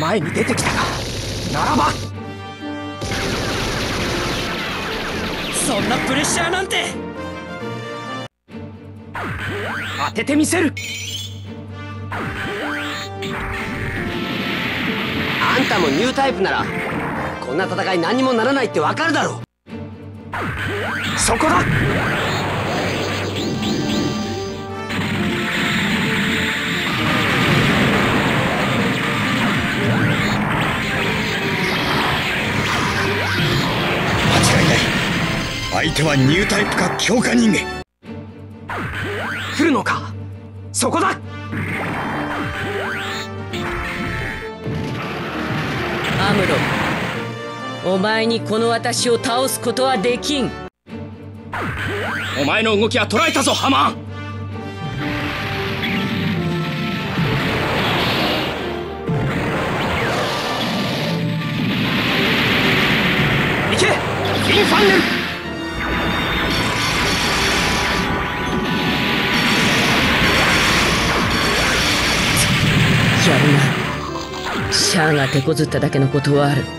前に出てきたか。ならば。そんなプレッシャーなんて。当ててみせる。あんたもニュータイプならこんな戦い何にもならないってわかるだろう。そこだ。相手はニュータイプか強化人間。来るのか？そこだ！アムロお前にこの私を倒すことはできん。お前の動きは捉えたぞハマン行け！インファンネルやるなシャアが手こずっただけのことはある。